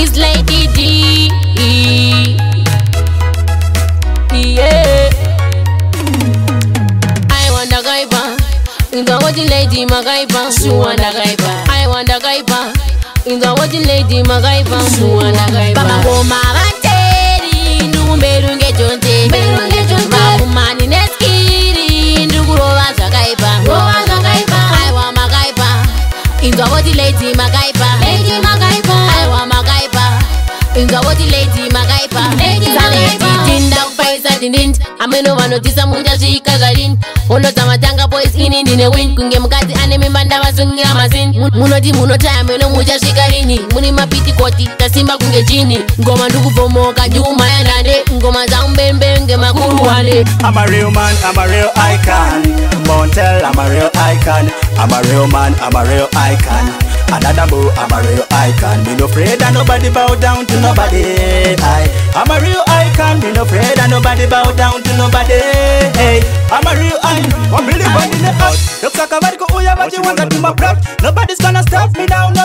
is Lady D. Yeah. I want a guy in the wedding lady, my guy bar. I want a guy in the wedding lady, my guy bar. zvemeno vanotisa muchasvika zvarini onotamatanga pois ini ndine win kunge mukadzi ane mimba ndavasungira masini munoti munotaya meno muchasvika rini muri mapitikoti tasimba kunge chini ngoma ndikubvomoka ndiumhaya ndande ngoma dzaumbembe nge makuru wane I'm a real man, I'm a real icon. I'm a real man, I'm a real icon. Another boy, I'm a real icon. Be no afraid of nobody bow down to nobody. I, I'm a real icon. Be no afraid of nobody bow down to nobody. Hey, I'm a real icon. I'm really bad in the house. Looks like I'm ready oh, to go. Yeah, but you want to do my block. Nobody's gonna stop me now. No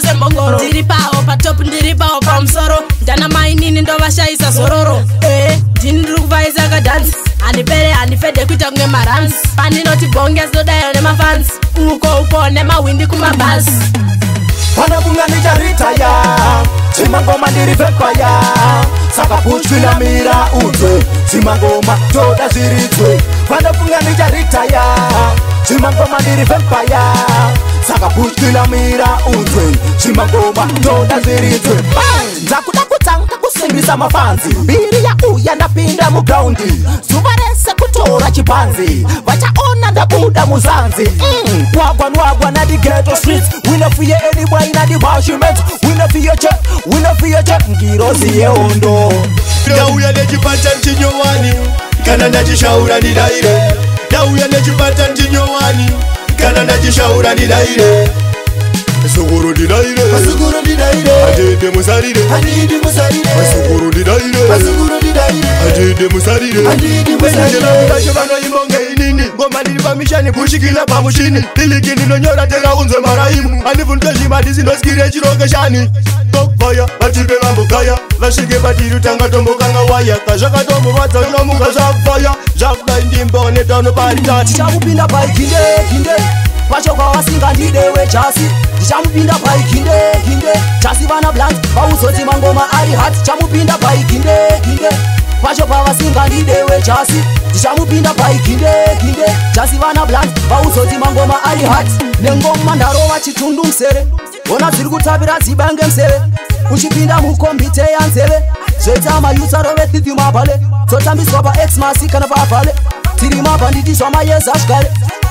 sembongoro ndiri pao patop ndiri pao pamusoro ndana mai nini ndovashayisa zororo ee eh, ndini ndiri kuvaisa kadhansi handipere handifedhe kuita kunge marans pandinoti bhonge zinodaira nemafans uko uko nemahwindi kumabhazi pana kunga ndicharitaya zimangoma ndiri vekwaya saka kutsvinamira unzwe zimangoma toda zviridzwe pana kunga ndicharitaya zimangoma ndiri vekwaya saka kutilamira unzwe zvimagoba ndoda ziridzwe ndakuda kutanga kusimbisa mafanzi mbiri yauya ndapinda mugraundi zuva rese kutora chibhanzi vachaona ndabuda muzanzi mm! wagwanwagwa nadigeto streets winofiye eribwai nadibashimet winofiyoche winofiyoche ngirozi yehondo ndauya nechipata ndinyowani kana ndachishaura ndidaire ndauya nechipata ndinyowani ndichishaura ndidaire zukuru ndidaire atiende musarire mazukuru ndidaire atiende musarire ndenakutacho vanoimbonge inini ngoma ndiri pamishani kushikira pamushini liliki ndinonyora tekaunzwe maraimu anibvunze zvimadhisindosikire chironge shani kokvaya vatipe vambogaya vasvike patiri tanga tombokanga wayaka zvakatombovadza unomuka zvakvaya zvakudai ndimbonetano paritati kwacho kwawasingandide wechasi ndichamupinda paiginde ginde chasi vana blanc vauzoti mangoma ari hat chamupinda paiginde ginde kwacho kwavasingandide wechasi ndichamupinda paiginde ginde chasi vana blanc vauzoti mangoma ari hat nengoma ndarova chitundu msere hona dziri kutapira dzibange mseve uchipinda mukombite yanzeve zvoita mayuta rove thithi mabhale dzotambiswa paexmasi kana paabhale tiri mabhandidi zvamayeza zvigare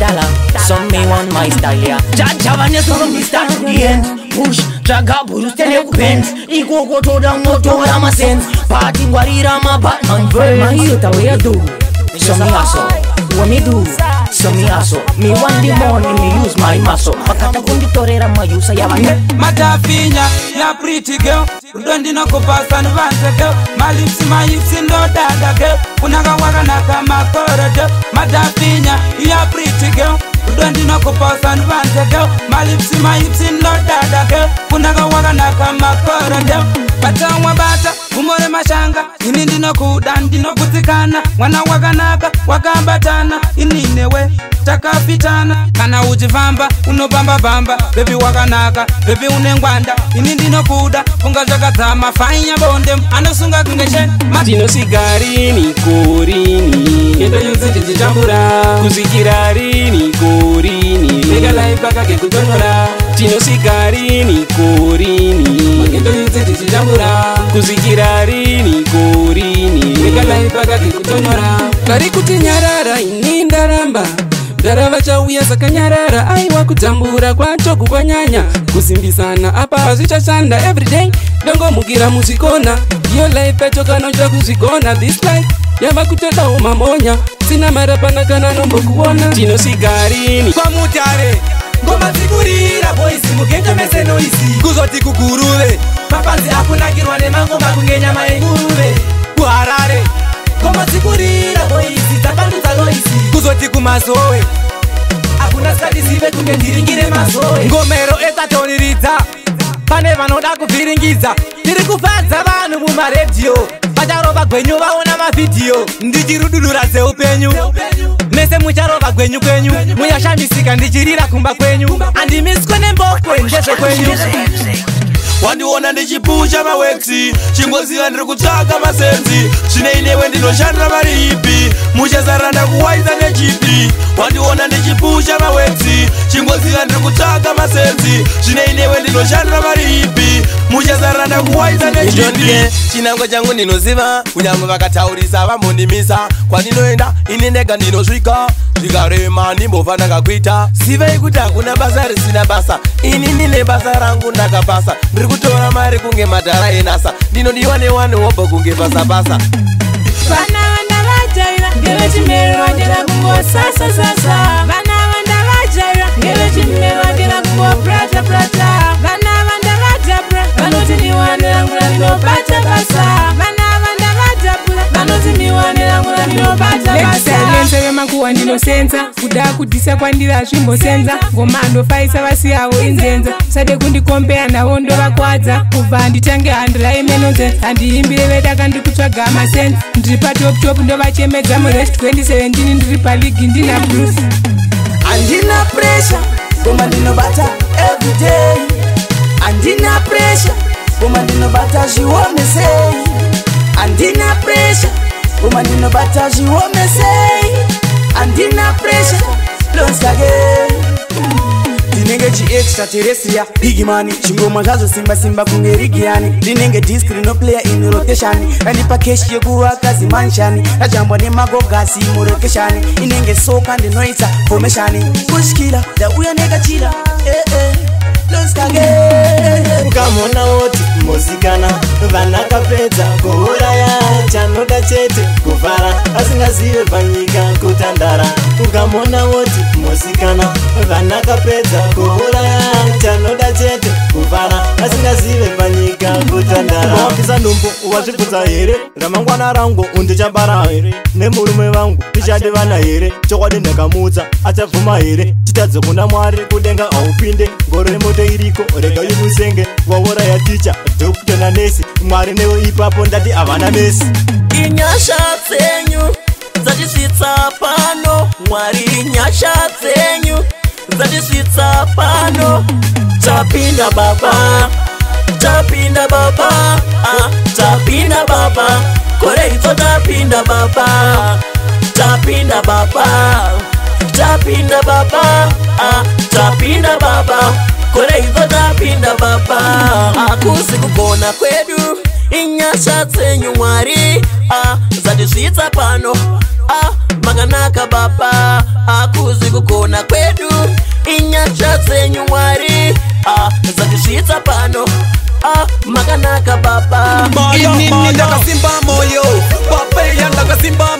dala Some me want my style, yeah Jaja vane solo mi start the end Push, draga burus tene ku bends Iko ko to da moto ra ma sense Party ngwari ra ma batman verse Ma hiyo ta wea do Show me aso What me do Show me aso Me want the money, me use my maso Makata kundi torera ma yusa ya vane Mata finya, ya pretty girl rudo ndinokupasa nuvanzeke malipsi maipsi ndodada ke kunakawakanaka makoroto madafinya kuwanda batawa mwabata umore mashanga ini ndinokuda ndinokutsikana mwana wakanaka wakambatana ininewe takapitana kana uchifamba unopambapamba pepi wakanaka pepi une ngwanda ini ndinokuda kunga zvakadzama fainyabonde anosunga kungeshe ndinosiga rini kurini endo yunzi tichitambura kusvikira rini kurini ekalaipakake kutonora tinosiga rini kurini kuzvikira rini kurini ekadai pakati kutonyora pari kuti nyarara ini ndaramba dara vachauya sakanyarara aiwa kudzambura kwachogu kwanyanya kusimbisana apa hazvichashanda everyday dongomukira muzvikona iyo life yatokanoita kuzvigona this life yava kutodawo mamonya sina mari apana kana nombokuona tinosvika rini kwamutare ngoma dzikurira boisi mugenge mese noisi kuzoti kuguruve mapanzi akunakirwa nemangoma kunge nyama yenguruve kuharare ngoma dzikurira boisi dzakandudza noisi kuzoti kumazowe akuna sikatizive kunge ndiringire mazowe ngomero etatoniridza pane vanoda kuvhiringidza tiri kufadza vanhu mumaredhiyo vacharova gwenyu vaona mavhidhiyo ndichirududura zeupenyu Ze mese mucharova gwenyu kwenyu muyashamisika ndichirira kumba kwenyu handimiswe nembokwe ndezve kwenyu wandiona ndichipusha maweksi chingoziva ndiri kutsvaga masenzi zvinei newe ndinoshandira mari ipi muchezaranda kuwaita nechipi wandiona ndichipusha maweksi chingoziva ndiri kutsvaga masenzi zvinei newe ndinoshandira mari ipi muchazarana kuwaisa nechitondie chinango changu ndinoziva kunyange vakataurisa vambondimisa kwandinoenda ini ndega ndinosvika zvikarema ndimbofa ndakakuita zivai kuti hakuna basa risina basa ini ndine basa rangu ndakabasa ndiri kutora mari kunge madhara enasa ndinodiwa newani wobva kunge basa basa Vana vandavajaira ngevechimero wandira kungo sasa sasa. Vana vandavajaira ngevechimero wandira kungo prata prata vanoti miwane rangu rarinobata basa vana vanda vatapura vanoti miwane rangu rarinobatalese vemakuhwa ndinosenza kuda kudhisa kwandiri hazvimbosenza ngoma ndofaisa vasiyawo inzenza sade kundikombeya navo ndovakwadza kubva handitange handiraimenonze handiimbire vedaka ndikutsvaga masenza ndiri patoptop ndovachemedza murest 2017 ndiri paligi ndina blus handina presa ngoma ndinobata everyday handina presha koma ndinobata zviomesei handina presha koma ndinobata zviomesei handina presha lonsake ndinenge chiextraterestria bigimani chingoma zvazvosimba simba kunge rigiani ndinenge disk rinoplaya inirokeshani randipa keshi yekuvakazi manshani rajambwa nemagogasi murokeshani inenge soka ndinoita fomeshani kusyira ndauya nekachira ee eh, eh mwana woti muzikana vana kapedza kuuraya chanoda chete kuvhara asingazive panyika kutandara ukamona woti muzikana vana kapedza kuuraya chanoda chete kuvhara asingazive panyika kutandara ndombo uvazvibvudza here ramangwana rangu undichabara here nemurume vangu tichadivana here chokwadi ndakamutsa achabvuma here chitadze kuna mwari kudenga haupinde ngoro remoto iriko rega yemusenge waura yaticha dokuta nanesi mwari newe ipapo ndati havana nesi inyasha dzenyu dzatisvitsa pano mwari inyasha dzenyu dzatisvitsa pano tapinda baba tapinda baba ah, tapinda baba kore itso tapinda baba tapinda baba tapinda baba ah, tapinda baba kore itso tapinda baba akusi kugona kwedu inyasha dzenyu mwari ah, zatizvidza pano makanaka baba akuzi kugona kwedu inyasha dzenyu mwari zatizvidza pano a, ah magana ka baba ini ni daga simba moyo pape simba